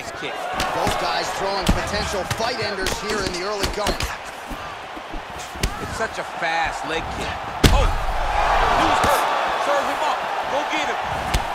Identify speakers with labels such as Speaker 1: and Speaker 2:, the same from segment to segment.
Speaker 1: Nice kick.
Speaker 2: Both guys throwing potential fight enders here in the early going.
Speaker 1: It's such a fast leg kick. Oh! Dude's hurt. Serve him up. Go get him.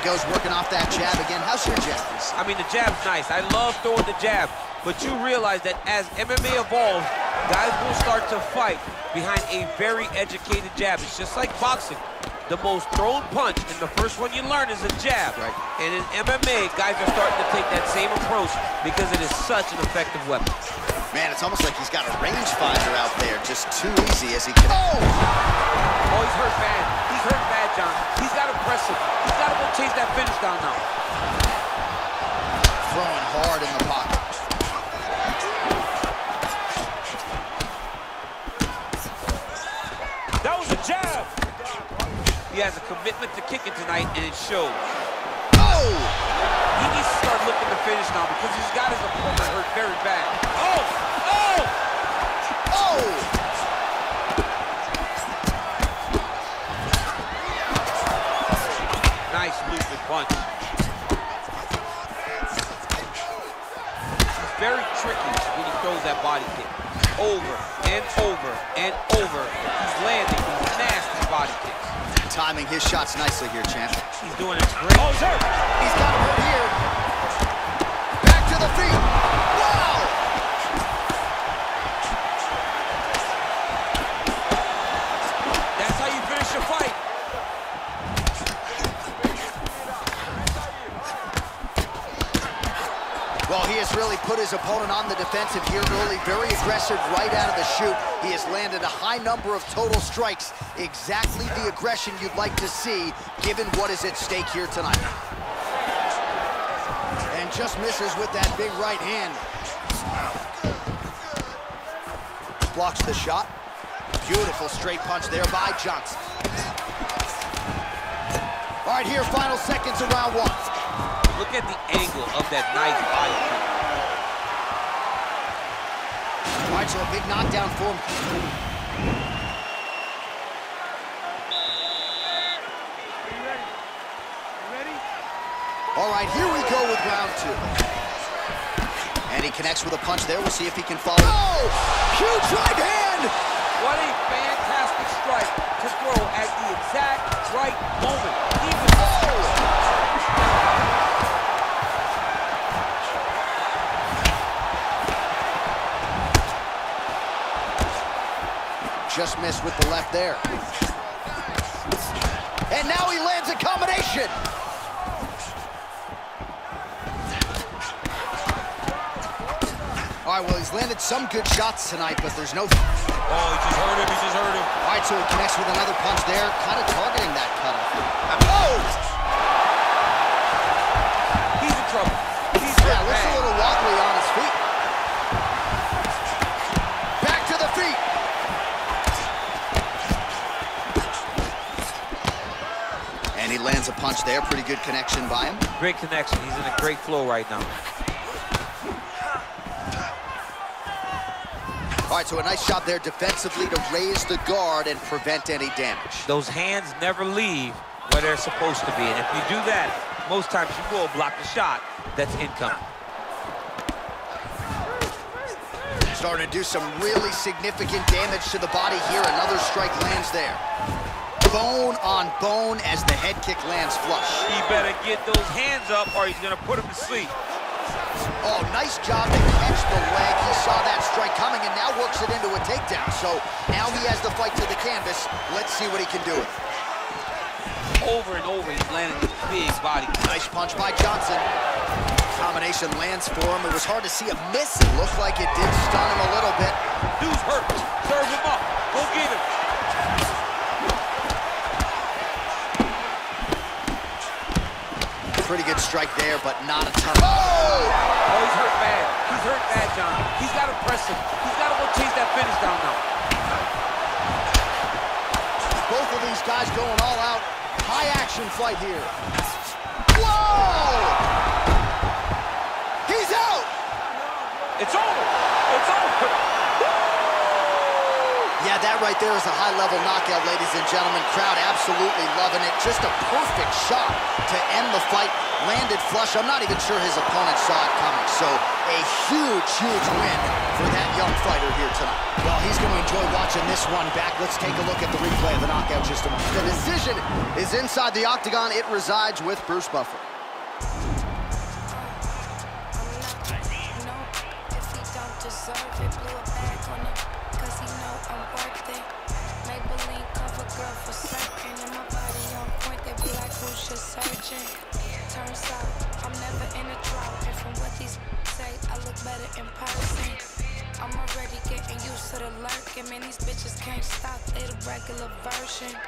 Speaker 2: He goes working off that jab again. How's your jab?
Speaker 1: I mean, the jab's nice. I love throwing the jab. But you realize that as MMA evolves, guys will start to fight behind a very educated jab. It's just like boxing. The most thrown punch, and the first one you learn is a jab.
Speaker 2: Right.
Speaker 1: And in MMA, guys are starting to take that same approach because it is such an effective weapon.
Speaker 2: Man, it's almost like he's got a rangefinder out there. Just too easy as he can. Oh!
Speaker 1: Oh, he's hurt bad. He's hurt bad, John. He's got to press him. He's got to go chase that finish down now.
Speaker 2: Throwing hard in the pocket.
Speaker 1: That was a jab. He has a commitment to kicking tonight, and it shows.
Speaker 2: Oh!
Speaker 1: He needs to start looking to finish now because he's got his opponent hurt very bad. Oh! Oh!
Speaker 2: Oh!
Speaker 1: Nice looping punch. He's very tricky when he throws that body kick. Over and over and over. He's landing these nasty body kicks.
Speaker 2: Timing his shots nicely here, champ.
Speaker 1: He's doing it great. Oh, hurt.
Speaker 2: He's got him hurt here. Back to the feet. Really put his opponent on the defensive here early. Very aggressive right out of the chute. He has landed a high number of total strikes. Exactly the aggression you'd like to see, given what is at stake here tonight. And just misses with that big right hand. Blocks the shot. Beautiful straight punch there by Johnson. All right, here, final seconds of round one.
Speaker 1: Look at the angle of that nice
Speaker 2: so a big knockdown for him. All right, here we go with round two. And he connects with a punch there. We'll see if he can follow. Oh! Huge right hand!
Speaker 1: What a fantastic strike to throw at the exact right moment. Even
Speaker 2: Oh! Just missed with the left there. And now he lands a combination. All right, well, he's landed some good shots tonight, but there's no...
Speaker 1: Oh, he just hurt him. He just hurt him.
Speaker 2: All right, so he connects with another punch there, kind of targeting that cutoff. Oh! A punch there. Pretty good connection by him.
Speaker 1: Great connection. He's in a great flow right now.
Speaker 2: All right, so a nice job there defensively to raise the guard and prevent any damage.
Speaker 1: Those hands never leave where they're supposed to be. And if you do that, most times you will block the shot that's incoming.
Speaker 2: Starting to do some really significant damage to the body here. Another strike lands there. Bone on bone as the head kick lands flush.
Speaker 1: He better get those hands up or he's going to put him to sleep.
Speaker 2: Oh, nice job to catch the leg. He saw that strike coming and now works it into a takedown. So now he has the fight to the canvas. Let's see what he can do with it.
Speaker 1: Over and over, he's landing these big body.
Speaker 2: Nice punch by Johnson. Combination lands for him. It was hard to see a miss. It looked like it did stun him a little bit.
Speaker 1: Dude's hurt. Serve him up. Go get him.
Speaker 2: Pretty good strike there, but not a ton. Oh!
Speaker 1: Oh, he's hurt bad. He's hurt bad, John. He's got to press him. He's got to go chase that finish down now.
Speaker 2: Both of these guys going all out. High action fight here. Whoa! He's out!
Speaker 1: It's over. It's over.
Speaker 2: Yeah, that right there is a high-level knockout, ladies and gentlemen. Crowd absolutely loving it. Just a perfect shot to end the fight. Landed flush. I'm not even sure his opponent saw it coming. So a huge, huge win for that young fighter here tonight. Well, he's going to enjoy watching this one back. Let's take a look at the replay of the knockout just a moment. The decision is inside the octagon. It resides with Bruce Buffer.
Speaker 3: Version.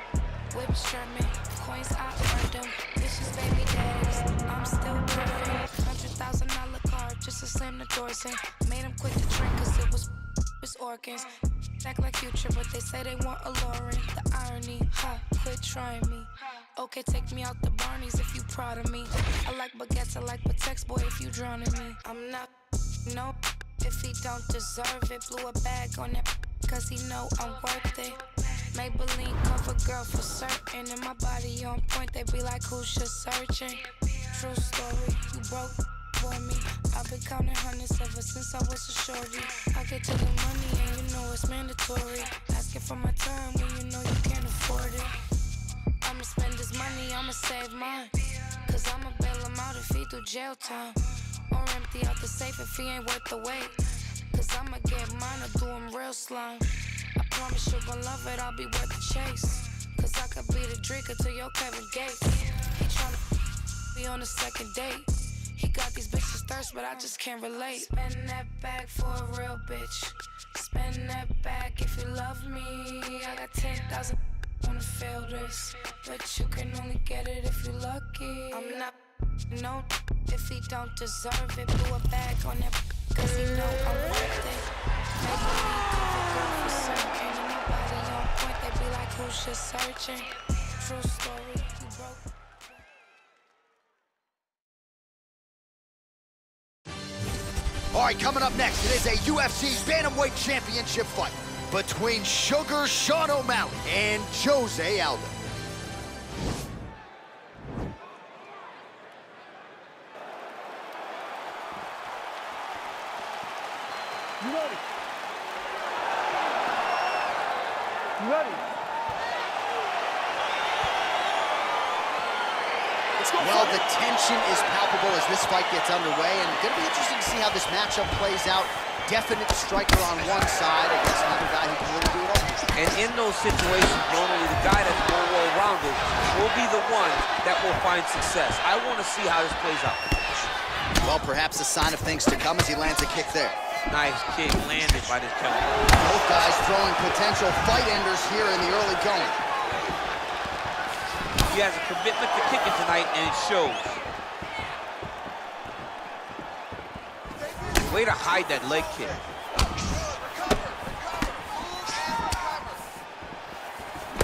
Speaker 3: Whips trimming, coins I earned them. Bitches baby daddies. I'm still gripping. Hundred thousand dollar car just to slam the doors in. Made them quit the drink cause it was his organs. Act like future, but they say they want a Lauren. The irony, huh? quit trying me. Okay, take me out the Barneys if you proud of me. I like baguettes, I like Patek, boy, if you drowning me. I'm not no, if he don't deserve it, blew a bag on it, cause he know I'm worth it. Maybelline cover girl for certain, and my body on point, they be like, who's just searching? True story, you broke for me. I've been counting hundreds ever since I was a shorty. I get to the money, and you know it's mandatory. Asking for my time when you know you can't afford it. I'ma spend this money, I'ma save mine. Cause I'ma bail him out if he do jail time. Or empty out the safe if he ain't worth the wait. Cause I'ma get mine or do him real slime. Promise you gon' love it, I'll be worth the chase. Cause I could be the drinker to your Kevin Gates. He tryna be on the second date. He got these bitches thirst, but I just can't relate. Spend that bag for a real bitch. Spend that bag if you love me. I got 10,000 wanna feel this. But you can only get it if you're lucky. I'm not no, if he don't deserve it, blew a bag on that, cause he know I'm worth it. Maybe who's just searching? True story, you broke.
Speaker 2: All right, coming up next, it is a UFC Bantamweight Championship fight between Sugar Sean O'Malley and Jose Aldo.
Speaker 4: You ready?
Speaker 2: Tension is palpable as this fight gets underway, and it's going to be interesting to see how this matchup plays out. Definite striker on one side against another guy who can really do it all.
Speaker 1: And in those situations, normally the guy that's more well-rounded will be the one that will find success. I want to see how this plays out.
Speaker 2: Well, perhaps a sign of things to come as he lands a kick there.
Speaker 1: Nice kick landed by this gentleman.
Speaker 2: Both guys throwing potential fight enders here in the early going.
Speaker 1: He has a commitment to kicking tonight, and it shows. Way to hide that leg kick.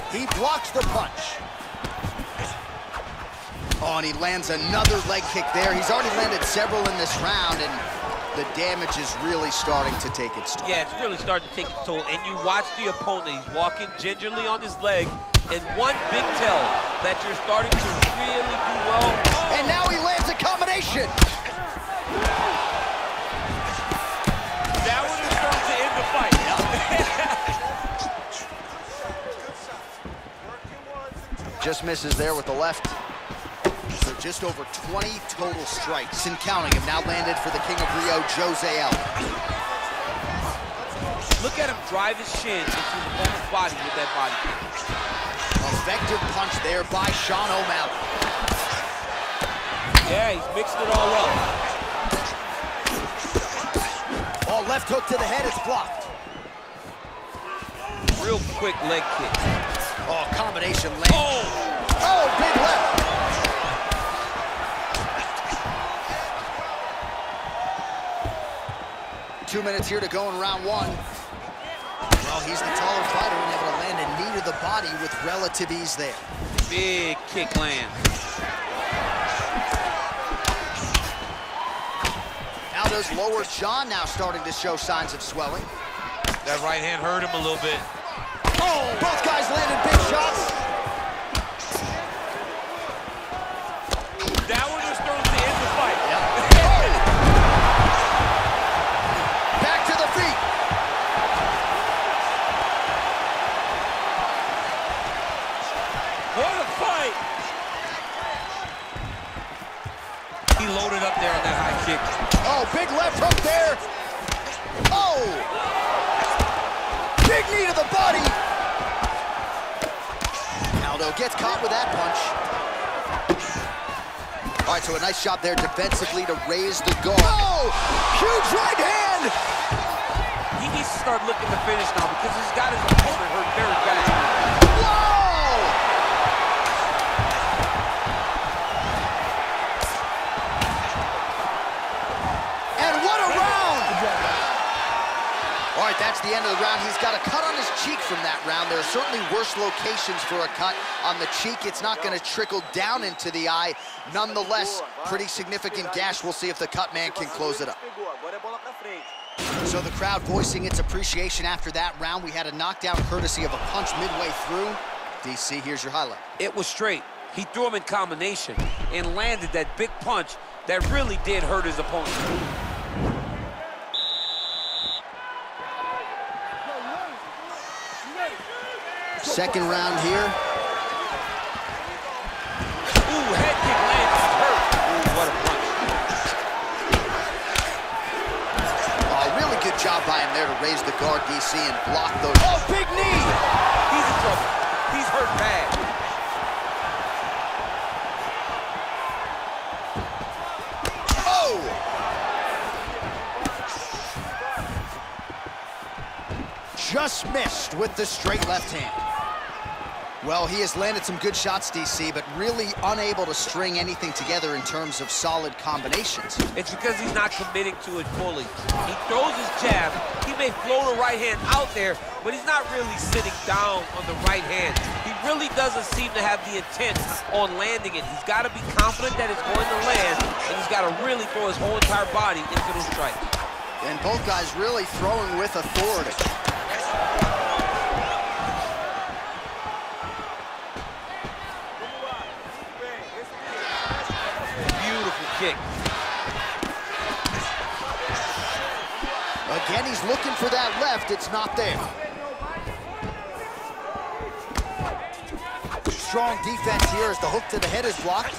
Speaker 2: He blocks the punch. Oh, and he lands another leg kick there. He's already landed several in this round, and the damage is really starting to take its toll.
Speaker 1: Yeah, it's really starting to take its toll. And you watch the opponent, he's walking gingerly on his leg, and one big tell that you're starting to really do well.
Speaker 2: Oh. And now he lands a combination. Just misses there with the left So just over 20 total strikes and counting have now landed for the King of Rio, Jose Aldo.
Speaker 1: Look at him drive his shin into the opponent's body with that body
Speaker 2: Effective punch there by Sean O'Malley.
Speaker 1: Yeah, he's mixed it all up.
Speaker 2: Oh, left hook to the head, it's blocked.
Speaker 1: Real quick leg kick.
Speaker 2: Oh, combination land.
Speaker 1: Oh!
Speaker 2: Oh, big left. Two minutes here to go in round one. Well, he's the taller fighter and able to land a knee to the body with relative ease there.
Speaker 1: Big kick land.
Speaker 2: Aldo's lower jaw now starting to show signs of swelling.
Speaker 1: That right hand hurt him a little bit.
Speaker 2: Oh! Both guys landed big shots. Nice job there defensively to raise the guard. Oh! Huge right hand!
Speaker 1: He needs to start looking to finish now because he's got his opponent hurt very bad.
Speaker 2: The end of the round. He's got a cut on his cheek from that round. There are certainly worse locations for a cut on the cheek. It's not going to trickle down into the eye. Nonetheless, pretty significant gash. We'll see if the cut man can close it up. So the crowd voicing its appreciation after that round. We had a knockdown courtesy of a punch midway through. DC, here's your highlight.
Speaker 1: It was straight. He threw him in combination and landed that big punch that really did hurt his opponent.
Speaker 2: Second round here.
Speaker 1: Ooh, head kick lands. Hurt. Ooh, what a punch.
Speaker 2: Oh, really good job by him there to raise the guard, DC, and block those. Oh, big knee!
Speaker 1: He's in trouble. He's hurt bad.
Speaker 2: Oh! Just missed with the straight left hand. Well, he has landed some good shots, DC, but really unable to string anything together in terms of solid combinations.
Speaker 1: It's because he's not committing to it fully. He throws his jab. He may float a right hand out there, but he's not really sitting down on the right hand. He really doesn't seem to have the intent on landing it. He's got to be confident that it's going to land, and he's got to really throw his whole entire body into those strikes.
Speaker 2: And both guys really throwing with authority.
Speaker 1: Kick.
Speaker 2: Again, he's looking for that left. It's not there. Strong defense here as the hook to the head is blocked.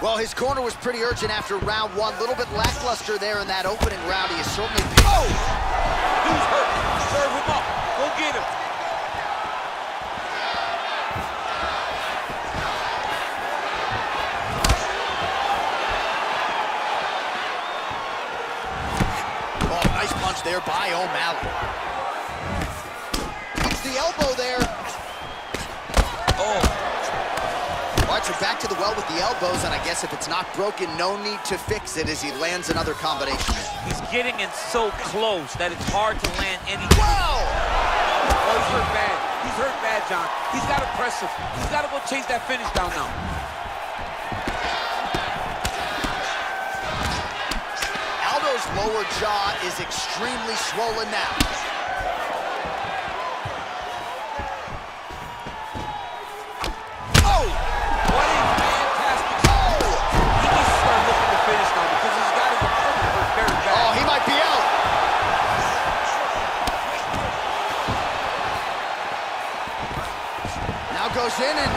Speaker 2: Well, his corner was pretty urgent after round one. A little bit lackluster there in that opening round. He is certainly... Oh! There by O'Malley. Hits the elbow there.
Speaker 1: Oh,
Speaker 2: All right, so back to the well with the elbows, and I guess if it's not broken, no need to fix it as he lands another combination.
Speaker 1: he's getting in so close that it's hard to land any.
Speaker 2: Whoa!
Speaker 1: Oh, he's hurt bad. He's hurt bad, John. He's got to press him. He's got to go chase that finish down now.
Speaker 2: Lower jaw is extremely swollen now. Oh!
Speaker 1: What a fantastic
Speaker 2: Oh!
Speaker 1: He needs to start looking to finish now because he's got his opponent hurt very bad.
Speaker 2: Oh, he might be out. Now goes in and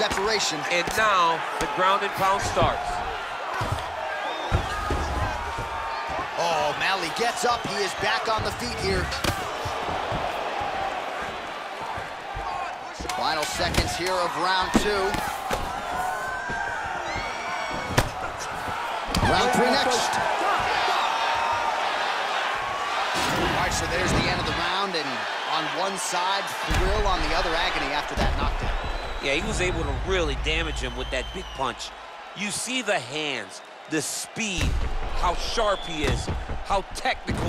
Speaker 2: separation.
Speaker 1: And now the ground and pound starts.
Speaker 2: Oh, Malley gets up. He is back on the feet here. Final seconds here of round two. Round three next. All right, so there's the end of the round, and on one side, thrill, on the other, agony after that knockdown.
Speaker 1: Yeah, he was able to really damage him with that big punch. You see the hands, the speed, how sharp he is, how technical